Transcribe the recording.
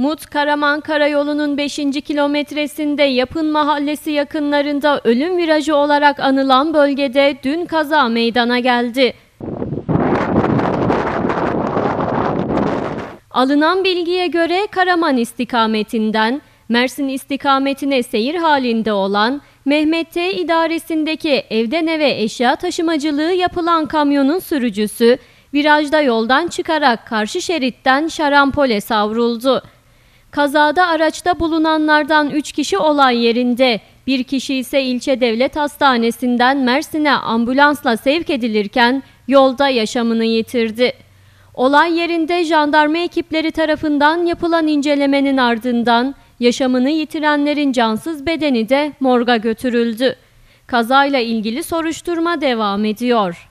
Mut Karaman Karayolu'nun 5. kilometresinde Yapın Mahallesi yakınlarında ölüm virajı olarak anılan bölgede dün kaza meydana geldi. Alınan bilgiye göre Karaman istikametinden Mersin istikametine seyir halinde olan Mehmet T idaresindeki evden eve eşya taşımacılığı yapılan kamyonun sürücüsü virajda yoldan çıkarak karşı şeritten şarampole savruldu. Kazada araçta bulunanlardan 3 kişi olay yerinde, bir kişi ise ilçe devlet hastanesinden Mersin'e ambulansla sevk edilirken yolda yaşamını yitirdi. Olay yerinde jandarma ekipleri tarafından yapılan incelemenin ardından yaşamını yitirenlerin cansız bedeni de morga götürüldü. Kazayla ilgili soruşturma devam ediyor.